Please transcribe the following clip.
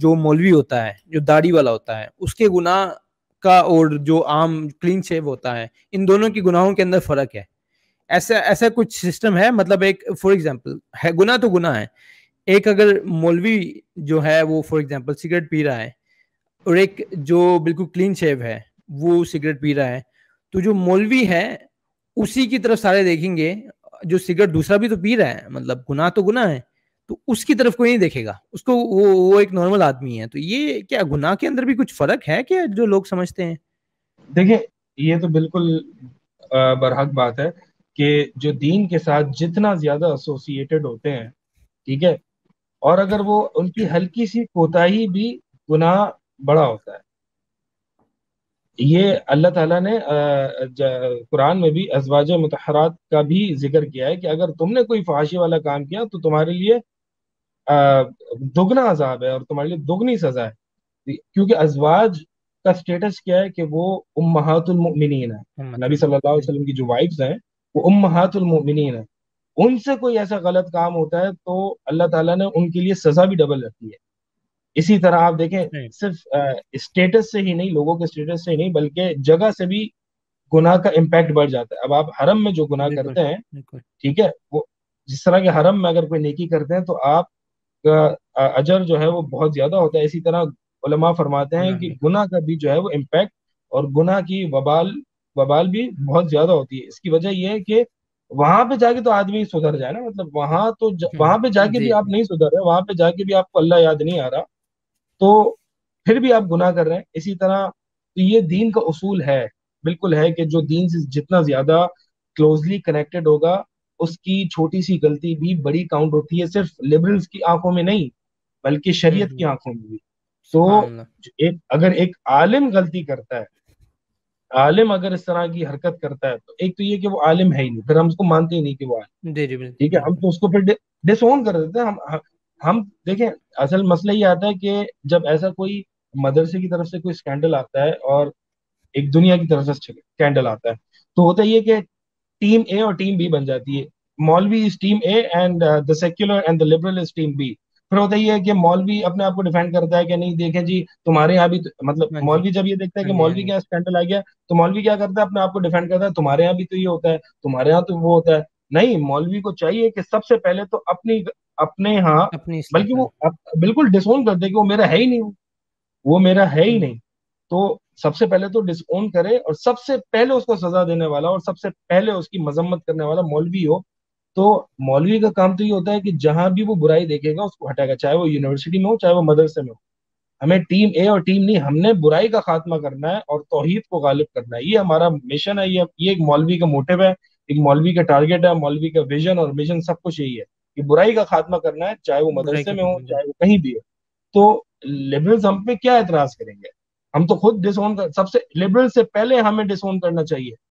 जो मौलवी होता है, जो दाढ़ी वाला होता है, उसके गुनाह का और जो आम क्लीन शेव होता है, इन दोनों की गुनाहों के अंदर फ़र्क है। ऐसा ऐसा कुछ सिस्टम है मतलब एक फॉर एग्ज़ाम्पल है गुना तो गुना है, एक अगर मौलवी जो है, वो फॉर एग्ज़ाम्पल सिगरेट पी रहा है, और एक जो बिल्कुल क्लीन शेव है, वो सिगरेट पी रहा है तो जो मौलवी है, उसी की तरफ़ सारे देखेंगे, जो सिगरेट दूसरा भी तो पी रहा है मतलब गुनाह तो गुनाह है तो उसकी तरफ़ कोई नहीं देखेगा। उसको वो वो एक नॉर्मल आदमी है। तो ये क्या गुनाह के अंदर भी कुछ फ़र्क है क्या जो लोग समझते हैं? देखिए, ये तो बिल्कुल बरहक बात है कि जो दीन के साथ जितना ज़्यादा एसोसिएटेड होते हैं, ठीक है, और अगर वो उनकी हल्की सी कोताही भी गुनाह बड़ा होता है। ये अल्लाह ताला ने कुरान में भी अजवाज मतहरात का भी ज़िक्र किया है कि अगर तुमने कोई फाशी वाला काम किया तो तुम्हारे लिए दुगना अजाब है और तुम्हारे लिए दुगनी सजा है। क्योंकि अजवाज का स्टेटस क्या है कि वो उम्महातुल मुमिनीन है। नबी सल्लल्लाहु अलैहि वसल्लम की जो वाइफ्स हैं वो उम्महातुल मुमिनीन है। उनसे कोई ऐसा गलत काम होता है तो अल्लाह ताला ने उनके लिए सजा भी डबल रखी है। इसी तरह आप देखें सिर्फ़ स्टेटस से ही नहीं लोगों के स्टेटस से ही नहीं बल्कि जगह से भी गुनाह का इम्पैक्ट बढ़ जाता है। अब आप हरम में जो गुनाह करते हैं ठीक है वो जिस तरह के हरम में अगर कोई नेकी करते हैं तो आप का अजर जो है वो बहुत ज़्यादा होता है। इसी तरह उलमा फरमाते हैं कि गुना का भी जो है वो इम्पैक्ट और गुना की वबाल वबाल भी बहुत ज़्यादा होती है। इसकी वजह यह है कि वहाँ पे जाके तो आदमी सुधर जाए ना मतलब वहाँ तो हम्म, वहाँ पे जाके भी आप नहीं सुधर रहे वहाँ पे जाके भी आपको अल्लाह याद नहीं आ रहा तो फिर भी आप गुनाह कर रहे हैं। इसी तरह तो ये दीन का उसूल है बिल्कुल है कि जो दीन से जितना ज़्यादा क्लोजली कनेक्टेड होगा उसकी छोटी सी गलती भी बड़ी काउंट होती है सिर्फ़ लिबरल्स की आँखों में नहीं बल्कि शरीयत की। आँखों में भी। तो एक अगर एक आलिम गलती करता है आलिम अगर इस तरह की हरकत करता है तो एक तो ये कि वो आलिम है ही नहीं फिर हम उसको मानते ही नहीं कि वो आलिम ठीक है हम तो उसको फिर डिसोन कर देते हैं हम हम देखें असल मसला ये आता है कि जब ऐसा कोई मदरसे की तरफ़ से कोई स्कैंडल आता है और एक दुनिया की तरफ़ से स्कैंडल आता है तो होता ये कि टीम ए और टीम बी बन जाती है। मौलवी is team A and the secular and the liberal is team B फिर होता ही है कि मौलवी अपने आप को डिफेंड करता है कि नहीं देखें जी तुम्हारे यहाँ भी तो, मतलब हाँ मौलवी जब ये देखता है कि हाँ मौलवी हाँ क्या स्कैंडल आ गया तो मौलवी क्या करता है? अपने आप को डिफेंड करता है तुम्हारे यहाँ भी तो ये होता है तुम्हारे यहाँ तो वो होता है। नहीं मौलवी को चाहिए कि सबसे पहले तो अपनी अपने यहाँ बल्कि वो बिल्कुल डिसोन कर दे कि वो मेरा है ही नहीं वो मेरा है ही। नहीं। तो सबसे पहले तो डिसओन करे और सबसे पहले उसको सजा देने वाला और सबसे पहले उसकी मजम्मत करने वाला मौलवी हो। तो मौलवी का काम तो ये होता है कि जहाँ भी वो बुराई देखेगा उसको हटाएगा चाहे वो यूनिवर्सिटी में हो चाहे वो मदरसे में हो। हमें टीम ए और टीम नहीं हमने बुराई का खात्मा करना है और तोहहीद को गालिब करना है। ये हमारा मिशन है ये ये एक मौलवी का मोटिव है एक मौलवी का टारगेट है मौलवी का विजन और मिशन सब कुछ यही है कि बुराई का खात्मा करना है चाहे वो मदरसे में हो चाहे वो कहीं भी हो। तो लिबरल्स हम पे क्या एतराज़ करेंगे? हम तो खुद डिसोन कर सबसे लिबरल से पहले हमें डिसोन करना चाहिए।